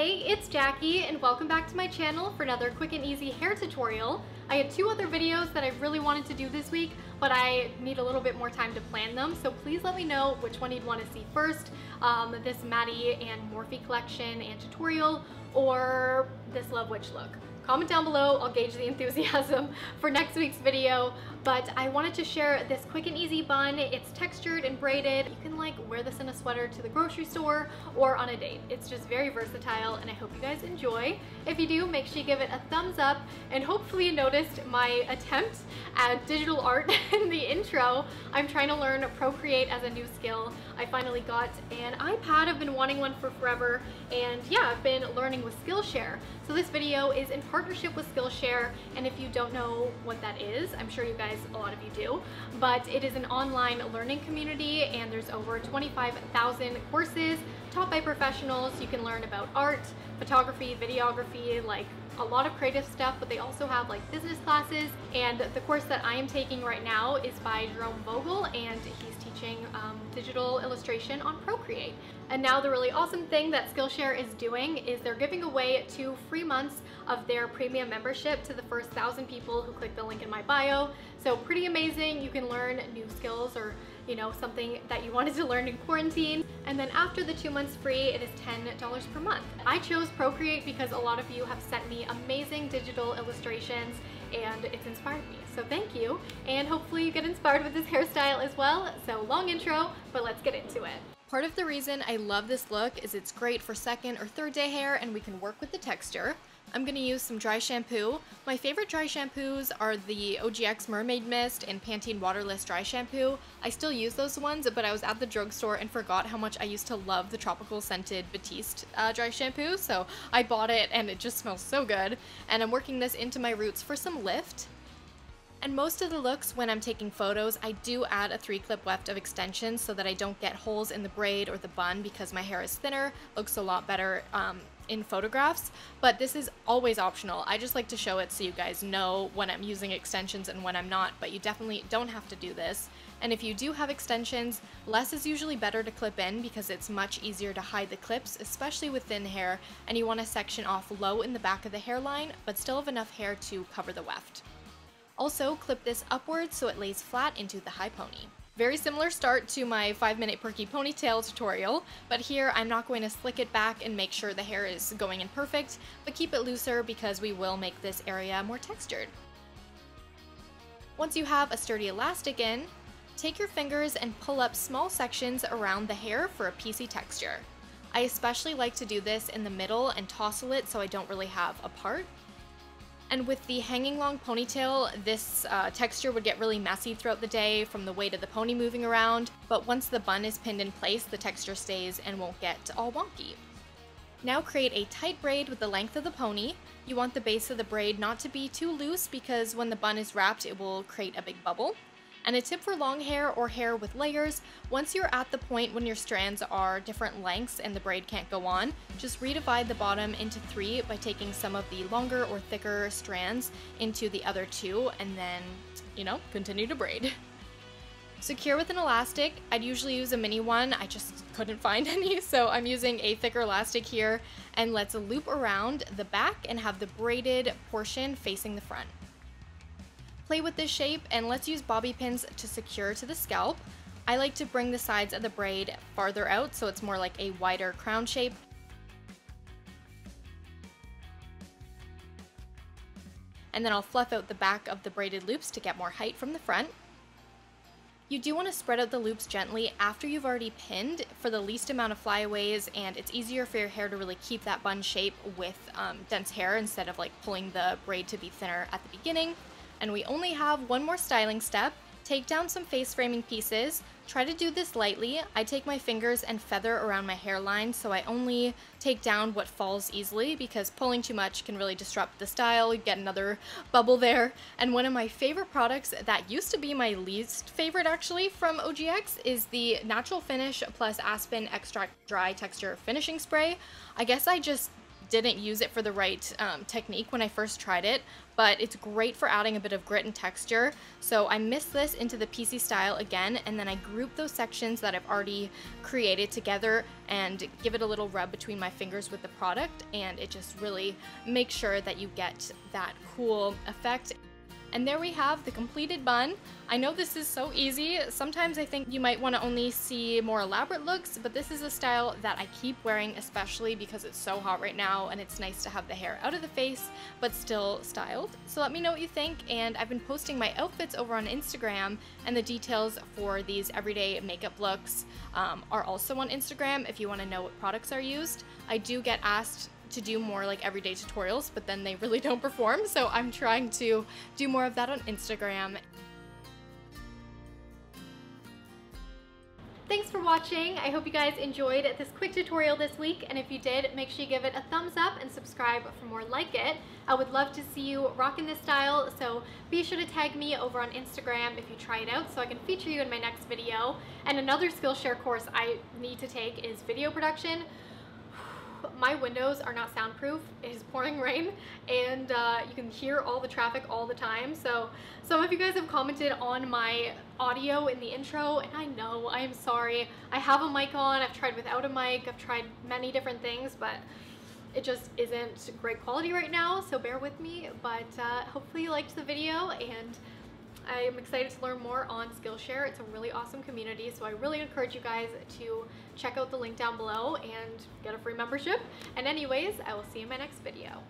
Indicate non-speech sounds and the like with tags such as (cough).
Hey, it's Jackie and welcome back to my channel for another quick and easy hair tutorial. I had two other videos that I really wanted to do this week, but I need a little bit more time to plan them, so please let me know which one you'd want to see first, um, this Maddie and Morphe collection and tutorial, or this Love Witch look. Comment down below, I'll gauge the (laughs) enthusiasm for next week's video, but I wanted to share this quick and easy bun. It's textured and braided. You can like wear this in a sweater to the grocery store or on a date. It's just very versatile and I hope you guys enjoy. If you do, make sure you give it a thumbs up and hopefully you my attempt at digital art (laughs) in the intro. I'm trying to learn Procreate as a new skill. I finally got an iPad. I've been wanting one for forever and yeah, I've been learning with Skillshare. So this video is in partnership with Skillshare and if you don't know what that is, I'm sure you guys guys, a lot of you do, but it is an online learning community and there's over 25,000 courses taught by professionals. You can learn about art, photography, videography, like a lot of creative stuff, but they also have like business classes. And the course that I am taking right now is by Jarom Vogel, and he's teaching um, digital illustration on Procreate. And now the really awesome thing that Skillshare is doing is they're giving away two free months of their premium membership to the first thousand people who click the link in my bio. So pretty amazing. You can learn new skills or you know, something that you wanted to learn in quarantine. And then after the two months free, it is $10 per month. I chose Procreate because a lot of you have sent me amazing digital illustrations and it's inspired me. So thank you. And hopefully you get inspired with this hairstyle as well. So long intro, but let's get into it. Part of the reason I love this look is it's great for second or third day hair and we can work with the texture. I'm going to use some dry shampoo. My favorite dry shampoos are the OGX Mermaid Mist and Pantene Waterless Dry Shampoo. I still use those ones, but I was at the drugstore and forgot how much I used to love the tropical scented Batiste uh, dry shampoo, so I bought it and it just smells so good. And I'm working this into my roots for some lift. And most of the looks when I'm taking photos, I do add a three clip weft of extensions so that I don't get holes in the braid or the bun because my hair is thinner, looks a lot better um, in photographs, but this is always optional. I just like to show it so you guys know when I'm using extensions and when I'm not, but you definitely don't have to do this. And if you do have extensions, less is usually better to clip in because it's much easier to hide the clips, especially with thin hair, and you want to section off low in the back of the hairline, but still have enough hair to cover the weft. Also, clip this upwards so it lays flat into the high pony. Very similar start to my 5 minute perky ponytail tutorial, but here I'm not going to slick it back and make sure the hair is going in perfect, but keep it looser because we will make this area more textured. Once you have a sturdy elastic in, take your fingers and pull up small sections around the hair for a piecey texture. I especially like to do this in the middle and tousle it so I don't really have a part. And with the hanging long ponytail, this uh, texture would get really messy throughout the day from the weight of the pony moving around, but once the bun is pinned in place, the texture stays and won't get all wonky. Now create a tight braid with the length of the pony. You want the base of the braid not to be too loose because when the bun is wrapped, it will create a big bubble. And a tip for long hair or hair with layers, once you're at the point when your strands are different lengths and the braid can't go on, just redivide the bottom into three by taking some of the longer or thicker strands into the other two and then, you know, continue to braid. (laughs) Secure with an elastic, I'd usually use a mini one, I just couldn't find (laughs) any, so I'm using a thicker elastic here, and let's loop around the back and have the braided portion facing the front. Play with this shape and let's use bobby pins to secure to the scalp. I like to bring the sides of the braid farther out so it's more like a wider crown shape. And then I'll fluff out the back of the braided loops to get more height from the front. You do want to spread out the loops gently after you've already pinned for the least amount of flyaways and it's easier for your hair to really keep that bun shape with um, dense hair instead of like pulling the braid to be thinner at the beginning and we only have one more styling step. Take down some face framing pieces. Try to do this lightly. I take my fingers and feather around my hairline so I only take down what falls easily because pulling too much can really disrupt the style. You get another bubble there. And one of my favorite products that used to be my least favorite actually from OGX is the Natural Finish plus Aspen Extract Dry Texture Finishing Spray. I guess I just didn't use it for the right um, technique when I first tried it, but it's great for adding a bit of grit and texture. So I mixed this into the piecey style again, and then I group those sections that I've already created together and give it a little rub between my fingers with the product, and it just really makes sure that you get that cool effect. And there we have the completed bun. I know this is so easy. Sometimes I think you might want to only see more elaborate looks, but this is a style that I keep wearing, especially because it's so hot right now and it's nice to have the hair out of the face, but still styled. So let me know what you think, and I've been posting my outfits over on Instagram, and the details for these everyday makeup looks um, are also on Instagram if you want to know what products are used. I do get asked to do more like everyday tutorials, but then they really (laughs) don't perform. So I'm trying to do more of that on Instagram. Thanks for watching. I hope you guys enjoyed this quick tutorial this week. And if you did, make sure you give it a thumbs up and subscribe for more like it. I would love to see you rocking this style. So be sure to tag me over on Instagram if you try it out so I can feature you in my next video. And another Skillshare course I need to take is video production (laughs) my windows are not soundproof. It is pouring rain and uh, you can hear all the traffic all the time. So some of you guys have commented on my audio in the intro and I know, I am sorry. I have a mic on, I've tried without a mic, I've tried many different things, but it just isn't great quality right now, so bear with me. But uh, hopefully you liked the video and I am excited to learn more on Skillshare. It's a really awesome community, so I really encourage you guys to check out the link down below and get a free membership. And anyways, I will see you in my next video.